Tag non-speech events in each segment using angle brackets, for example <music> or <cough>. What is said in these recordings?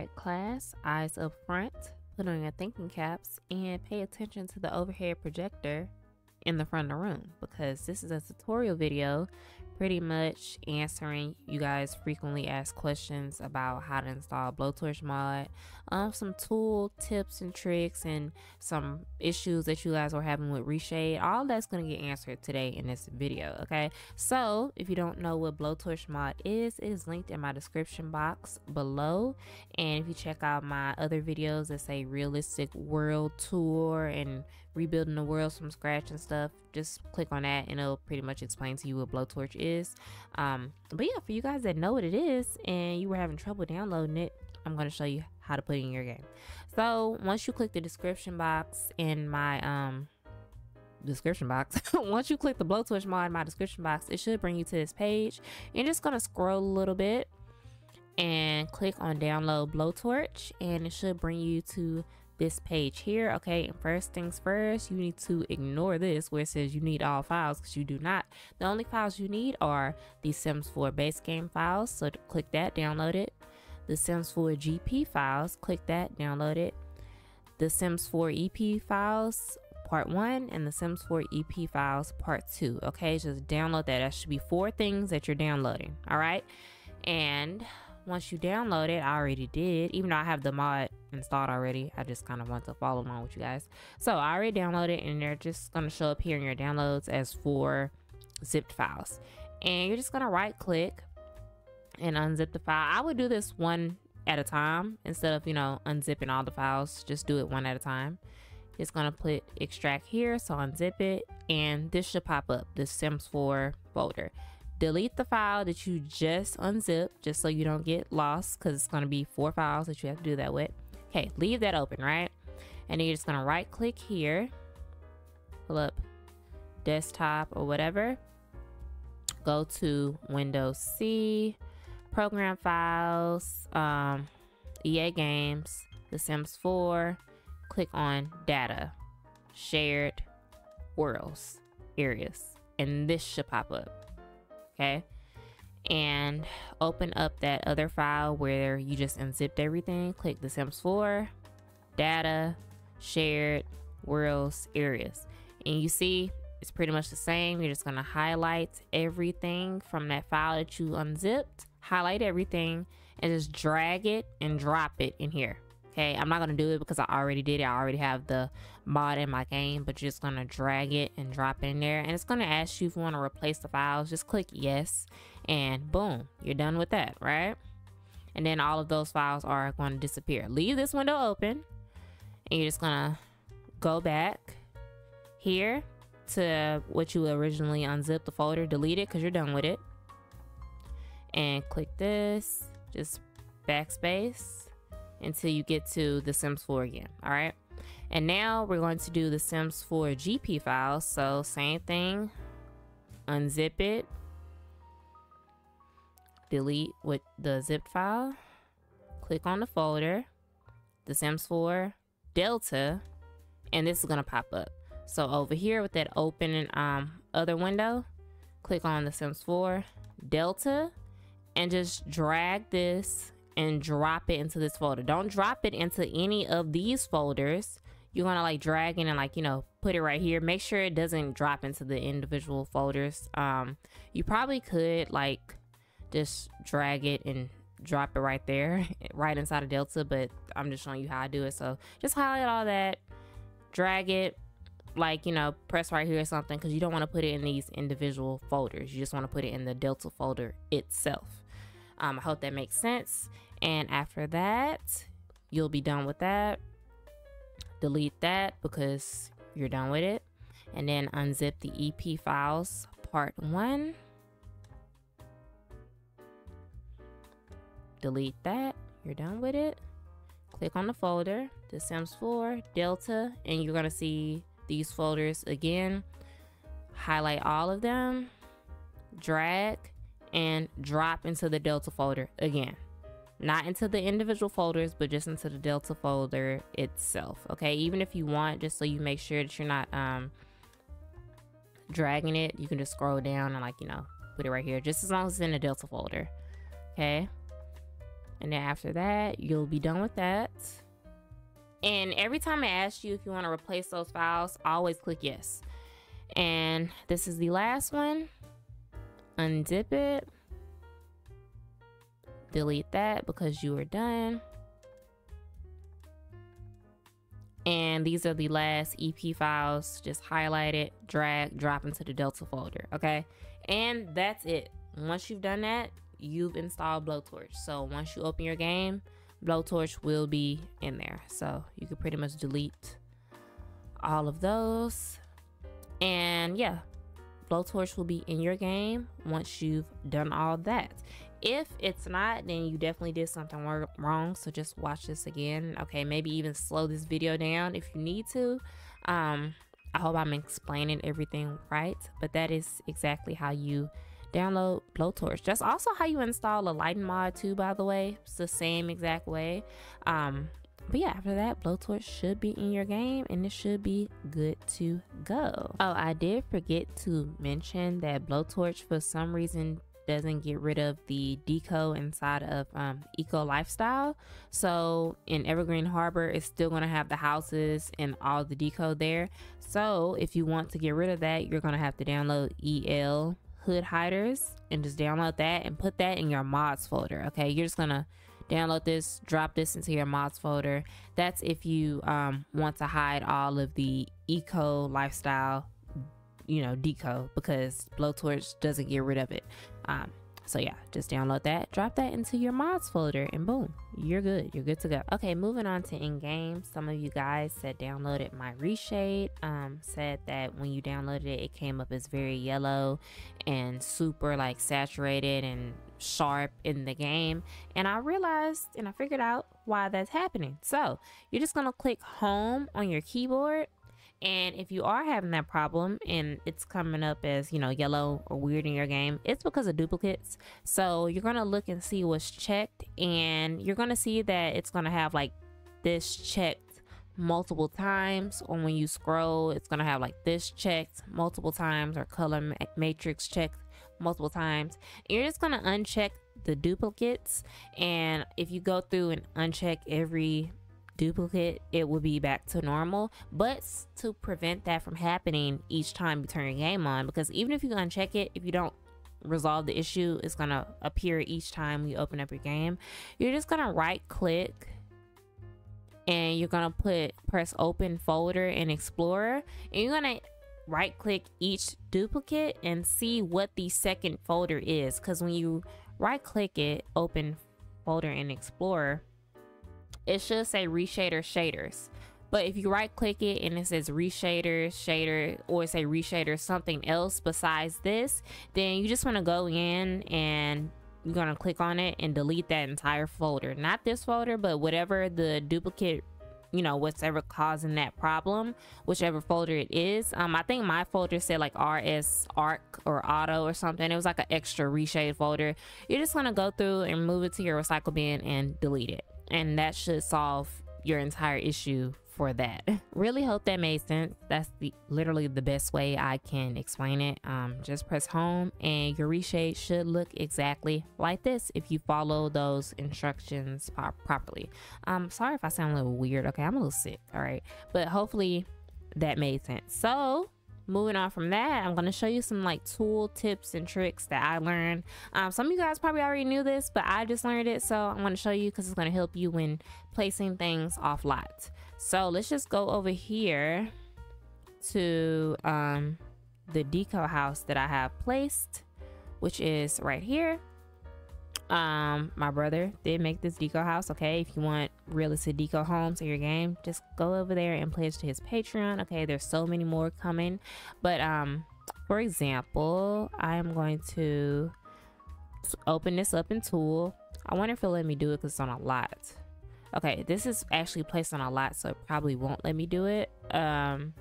Alright class, eyes up front, put on your thinking caps, and pay attention to the overhead projector in the front of the room because this is a tutorial video pretty much answering you guys frequently asked questions about how to install blowtorch mod um some tool tips and tricks and some issues that you guys were having with reshade. All that's going to get answered today in this video okay? So if you don't know what blowtorch mod is it is linked in my description box below. And if you check out my other videos that say realistic world tour and rebuilding the world from scratch and stuff just click on that and it'll pretty much explain to you what blowtorch is. Um but yeah for you guys that know what it is and you were having trouble downloading it i'm going to show you how to put it in your game. So once you click the description box in my um description box <laughs> once you click the blowtorch mod in my description box it should bring you to this page. You're just going to scroll a little bit and click on download blowtorch and it should bring you to this page here okay? And first things first you need to ignore this where it says you need all files because you do not. The only files you need are the sims 4 base game files so click that download it. The sims 4 gp files click that download it. The sims 4 ep files part 1 and the sims 4 ep files part 2 okay? Just download that. That should be four things that you're downloading all right? And once you download it i already did. Even though i have the mod installed already i just kind of want to follow along with you guys. So i already downloaded and they're just going to show up here in your downloads as four zipped files. And you're just going to right click and unzip the file. I would do this one at a time instead of you know unzipping all the files. Just do it one at a time. It's going to put extract here so unzip it and this should pop up the sims 4 folder delete the file that you just unzipped just so you don't get lost because it's going to be four files that you have to do that with. Okay leave that open right? And then you're just going to right click here. Pull up desktop or whatever. Go to windows c program files um, ea games the sims 4 click on data shared worlds areas and this should pop up okay? And open up that other file where you just unzipped everything click the sims 4 data shared worlds areas. And you see it's pretty much the same. You're just going to highlight everything from that file that you unzipped highlight everything and just drag it and drop it in here okay i'm not to do it because i already did it. I already have the mod in my game but you're just to drag it and drop it in there and it's to ask you if you want to replace the files. Just click yes and boom you're done with that right? And then all of those files are going to disappear. Leave this window open and you're just to go back here to what you originally unzipped the folder delete it because you're done with it and click this just backspace until you get to the Sims 4 again. All right. And now we're going to do the Sims 4 GP file. So same thing, unzip it, delete with the zipped file, click on the folder, the Sims 4 Delta, and this is gonna pop up. So over here with that open um, other window, click on the Sims 4 Delta and just drag this and drop it into this folder. Don't drop it into any of these folders. You're gonna like drag it and like, you know, put it right here. Make sure it doesn't drop into the individual folders. Um, you probably could like just drag it and drop it right there, <laughs> right inside of Delta, but I'm just showing you how I do it. So just highlight all that, drag it, like, you know, press right here or something because you don't want to put it in these individual folders. You just want to put it in the Delta folder itself. Um, I hope that makes sense. And after that, you'll be done with that. Delete that because you're done with it. And then unzip the EP files part one. Delete that. You're done with it. Click on the folder, The Sims 4, Delta, and you're going to see these folders again. Highlight all of them, drag, and drop into the Delta folder again. Not into the individual folders, but just into the Delta folder itself. Okay, even if you want, just so you make sure that you're not um, dragging it, you can just scroll down and like, you know, put it right here, just as long as it's in the Delta folder. Okay. And then after that, you'll be done with that. And every time I ask you if you want to replace those files, always click yes. And this is the last one. Undip it. Delete that because you are done. And these are the last EP files. Just highlight it, drag, drop into the Delta folder. Okay. And that's it. Once you've done that, you've installed Blowtorch. So once you open your game, Blowtorch will be in there. So you can pretty much delete all of those. And yeah, Blowtorch will be in your game once you've done all that. If it's not, then you definitely did something wrong. So just watch this again. Okay, maybe even slow this video down if you need to. Um, I hope I'm explaining everything right, but that is exactly how you download blowtorch that's also how you install a lighting mod too by the way it's the same exact way um but yeah after that blowtorch should be in your game and it should be good to go. Oh i did forget to mention that blowtorch for some reason doesn't get rid of the deco inside of um, eco lifestyle. So in evergreen harbor it's still going to have the houses and all the deco there. So if you want to get rid of that you're going to have to download el hood hiders and just download that and put that in your mods folder okay? You're just gonna download this drop this into your mods folder. That's if you um, want to hide all of the eco lifestyle you know deco because blowtorch doesn't get rid of it. Um, so yeah just download that drop that into your mods folder and boom you're good. You're good to go. Okay moving on to in-game. Some of you guys said downloaded my reshade um, said that when you downloaded it it came up as very yellow and super like saturated and sharp in the game. And I realized and I figured out why that's happening. So you're just gonna click home on your keyboard. And if you are having that problem and it's coming up as, you know, yellow or weird in your game, it's because of duplicates. So you're going to look and see what's checked. And you're going to see that it's going to have like this checked multiple times. Or when you scroll it's to have like this checked multiple times or color matrix checked multiple times you're just going to uncheck the duplicates and if you go through and uncheck every duplicate, it will be back to normal. But to prevent that from happening each time you turn your game on, because even if you uncheck it, if you don't resolve the issue, it's gonna appear each time you open up your game. You're just gonna right click and you're gonna put press open folder in Explorer and you're gonna right click each duplicate and see what the second folder is because when you right click it open folder in Explorer it should say reshader shaders. But if you right click it and it says reshader, shader, or say reshader something else besides this, then you just want to go in and you're going to click on it and delete that entire folder. Not this folder, but whatever the duplicate you know whatever causing that problem whichever folder it is. Um i think my folder said like rs arc or auto or something. It was like an extra reshade folder. You're just going to go through and move it to your recycle bin and delete it. And that should solve your entire issue for that. <laughs> really hope that made sense. That's the literally the best way I can explain it. Um, just press home and your reshade should look exactly like this if you follow those instructions properly. Um, sorry if I sound a little weird. Okay, I'm a little sick. All right, but hopefully that made sense. So moving on from that i'm going to show you some like tool tips and tricks that i learned. Um, some of you guys probably already knew this but i just learned it so i'm going to show you because it's going to help you when placing things off lot so let's just go over here to um, the deco house that i have placed which is right here um my brother did make this deco house okay? If you want realistic deco homes in your game just go over there and pledge to his patreon okay? There's so many more coming. But um for example i am going to open this up in tool. I wonder if it'll let me do it because it's on a lot. Okay this is actually placed on a lot so it probably won't let me do it. Um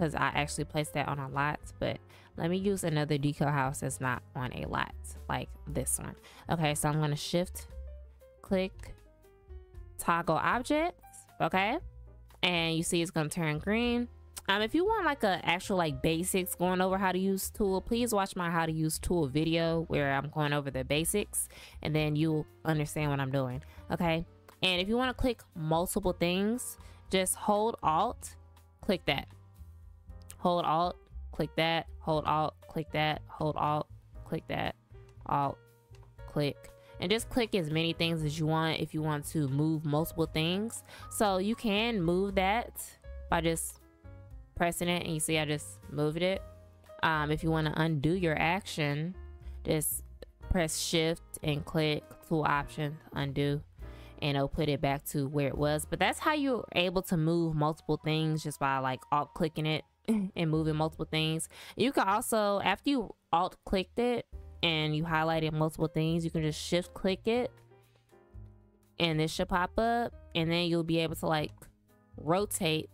because i actually placed that on a lot but let me use another deco house that's not on a lot like this one. Okay, so I'm going to shift, click, toggle objects. Okay. And you see it's going to turn green. Um, if you want like a actual like basics going over how to use tool, please watch my how to use tool video where I'm going over the basics and then you'll understand what I'm doing. Okay. And if you want to click multiple things, just hold alt, click that. Hold alt, click that, hold alt, click that, hold alt, click that, alt, click and just click as many things as you want if you want to move multiple things. So you can move that by just pressing it and you see I just moved it. Um, if you want to undo your action, just press shift and click tool option undo and it'll put it back to where it was. But that's how you're able to move multiple things just by like alt clicking it <laughs> and moving multiple things. You can also, after you alt clicked it, and you highlighted multiple things, you can just shift click it and this should pop up and then you'll be able to like rotate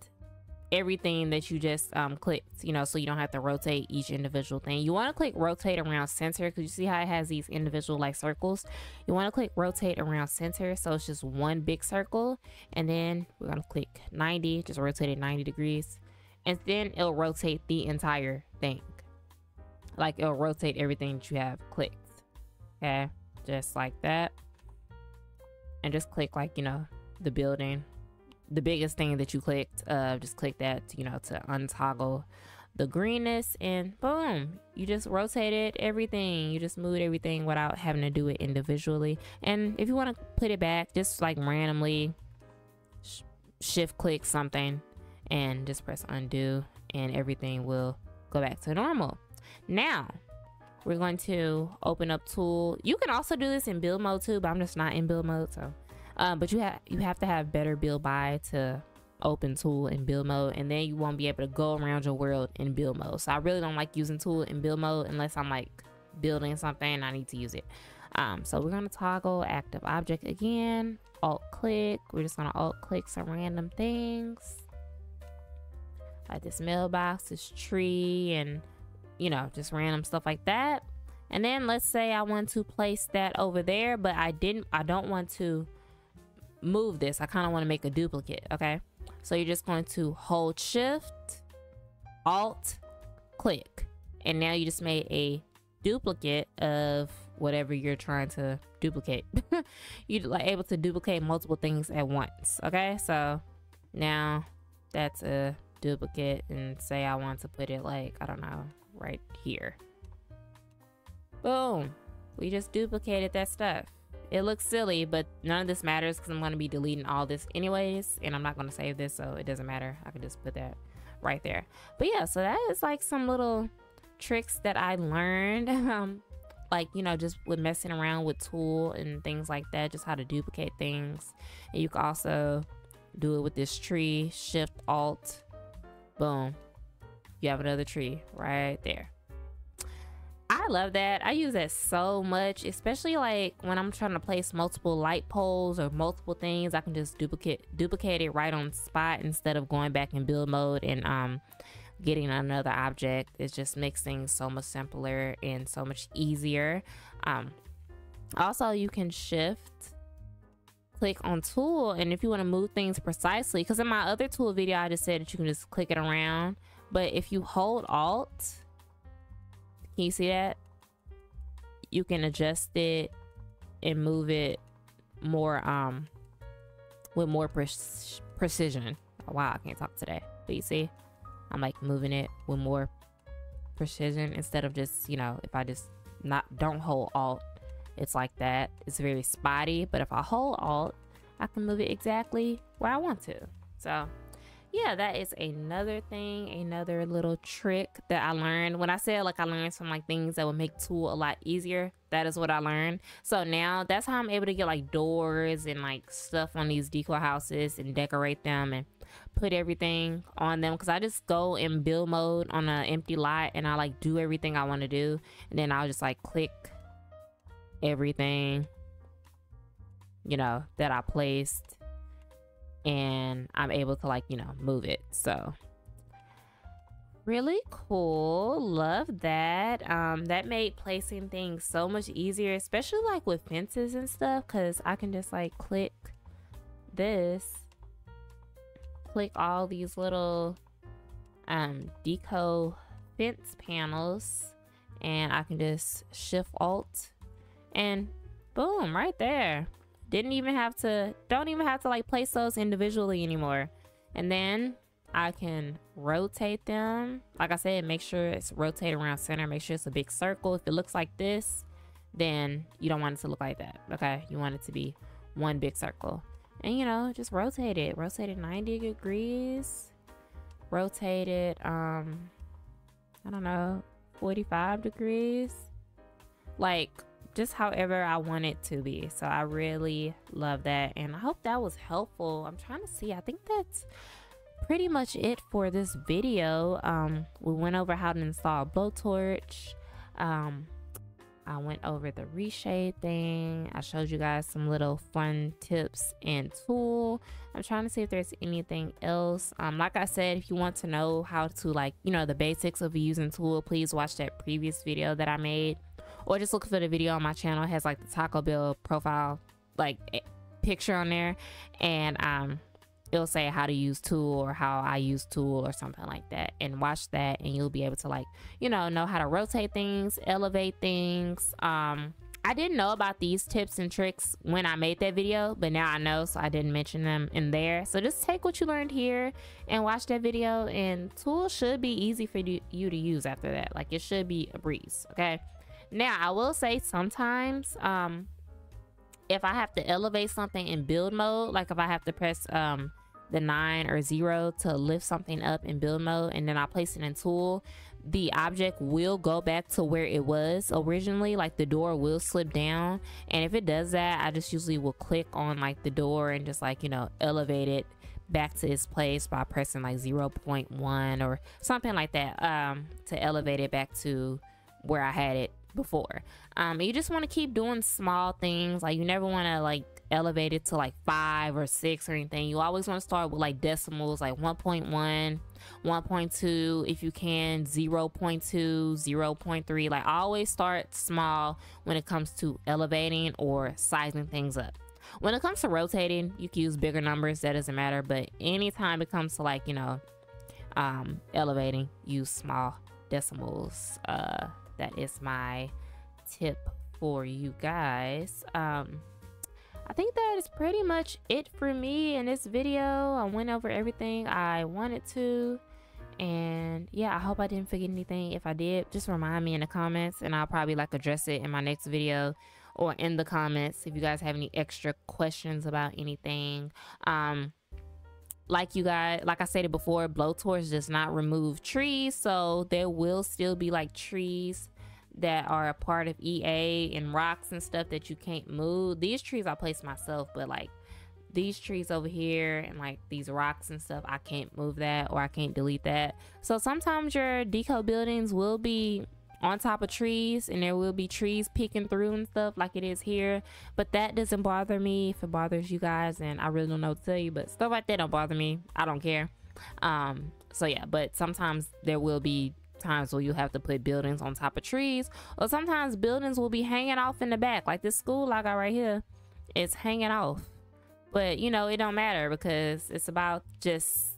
everything that you just um, clicked, you know, so you don't have to rotate each individual thing. You want to click rotate around center because you see how it has these individual like circles. You want to click rotate around center so it's just one big circle and then we're going to click 90, just rotate it 90 degrees and then it'll rotate the entire thing. Like it'll rotate everything that you have clicked okay? Just like that. And just click like you know the building. The biggest thing that you clicked uh just click that you know to untoggle the greenness and boom you just rotated everything. You just moved everything without having to do it individually. And if you want to put it back just like randomly sh shift click something and just press undo and everything will go back to normal now, we're going to open up tool. You can also do this in build mode too, but I'm just not in build mode. So, um, but you have you have to have Better BuildBuy to open tool in build mode and then you won't be able to go around your world in build mode. So I really don't like using tool in build mode unless I'm like building something and I need to use it. Um, so we're gonna toggle active object again, alt click. We're just gonna alt click some random things. Like this mailbox, this tree, and you know, just random stuff like that. And then let's say I want to place that over there, but I didn't, I don't want to move this. I kind of want to make a duplicate. Okay. So you're just going to hold shift, alt, click. And now you just made a duplicate of whatever you're trying to duplicate. <laughs> you're like able to duplicate multiple things at once. Okay. So now that's a duplicate and say I want to put it like, I don't know, right here. Boom. We just duplicated that stuff. It looks silly, but none of this matters because I'm going to be deleting all this anyways. And I'm not going to save this, so it doesn't matter. I can just put that right there. But yeah, so that is like some little tricks that I learned. <laughs> Um, like, you know, just with messing around with tool and things like that, just how to duplicate things. And you can also do it with this tree, shift, alt, boom you have another tree right there. I love that. I use that so much, especially like when I'm trying to place multiple light poles or multiple things. I can just duplicate duplicate it right on spot instead of going back in build mode and um getting another object. It just makes things so much simpler and so much easier. Um, also, you can shift click on tool and if you want to move things precisely because in my other tool video I just said that you can just click it around but if you hold alt, can you see that? You can adjust it and move it more um with more pre precision. Wow, I can't talk today. But you see, I'm like moving it with more precision instead of just, you know, if I just not don't hold alt, it's like that. It's very spotty, but if I hold alt, I can move it exactly where I want to. So yeah, that is another thing, another little trick that I learned. When I said like I learned some like things that would make tool a lot easier, that is what I learned. So now that's how I'm able to get like doors and like stuff on these decor houses and decorate them and put everything on them because I just go in build mode on an empty lot and I like do everything I want to do and then I'll just like click everything you know that I placed and I'm able to like, you know, move it. So really cool. Love that. Um, that made placing things so much easier, especially like with fences and stuff, because I can just like click this, click all these little um, deco fence panels and I can just shift alt and boom, right there. Didn't even have to, don't even have to like place those individually anymore. And then I can rotate them. Like I said, make sure it's rotate around center. Make sure it's a big circle. If it looks like this, then you don't want it to look like that. Okay, you want it to be one big circle. And you know, just rotate it. Rotate it 90 degrees. Rotate it, um, I don't know, 45 degrees. Like, just however I want it to be. So I really love that. And I hope that was helpful. I'm trying to see. I think that's pretty much it for this video. Um, we went over how to install blowtorch. Um, I went over the reshade thing. I showed you guys some little fun tips and tool. I'm trying to see if there's anything else. Um, like I said, if you want to know how to like, you know, the basics of using tool, please watch that previous video that I made or just look for the video on my channel. It has like the Taco Bell profile, like picture on there. And, um, it'll say how to use tool or how I use tool or something like that. And watch that and you'll be able to like you know know how to rotate things elevate things. Um I didn't know about these tips and tricks when I made that video but now I know so I didn't mention them in there. So just take what you learned here and watch that video. And tool should be easy for you to use after that. Like it should be a breeze okay now I will say sometimes um if I have to elevate something in build mode, like if I have to press um, the nine or zero to lift something up in build mode and then I place it in tool, the object will go back to where it was originally like the door will slip down. And if it does that I just usually will click on like the door and just like you know elevate it back to its place by pressing like 0.1 or something like that um, to elevate it back to where I had it before. Um, you just want to keep doing small things. Like you never want to like elevate it to like five or six or anything. You always want to start with like decimals, like 1.1, 1.2, if you can, 0 0.2, 0 0.3. Like always start small when it comes to elevating or sizing things up. When it comes to rotating, you can use bigger numbers. That doesn't matter. But anytime it comes to like, you know, um, elevating, use small decimals. Uh, that is my tip for you guys. Um, I think that is pretty much it for me in this video. I went over everything I wanted to. And yeah, I hope I didn't forget anything. If I did, just remind me in the comments and I'll probably like address it in my next video or in the comments if you guys have any extra questions about anything. Um, like you guys like i said it before blowtorch does not remove trees so there will still be like trees that are a part of EA and rocks and stuff that you can't move. These trees I placed myself, but like these trees over here and like these rocks and stuff, I can't move that or I can't delete that. So sometimes your deco buildings will be on top of trees and there will be trees peeking through and stuff like it is here. But that doesn't bother me. If it bothers you guys, and I really don't know what to tell you, but stuff like that don't bother me. I don't care. Um, so yeah, but sometimes there will be times where you have to put buildings on top of trees or sometimes buildings will be hanging off in the back like this school I got right here it's hanging off but you know it don't matter because it's about just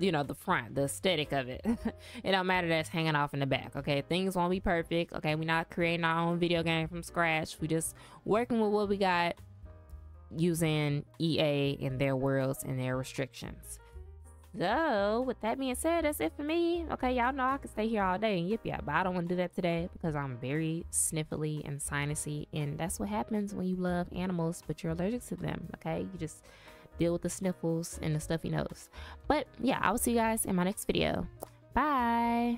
you know the front the aesthetic of it. <laughs> It don't matter that's hanging off in the back okay? Things won't be perfect okay? We're not creating our own video game from scratch. We just working with what we got using ea and their worlds and their restrictions. So, with that being said, that's it for me. Okay, y'all know I can stay here all day and yip yap, but I don't want to do that today because I'm very sniffly and sinusy, and that's what happens when you love animals but you're allergic to them. Okay, you just deal with the sniffles and the stuffy nose. But yeah, I will see you guys in my next video. Bye.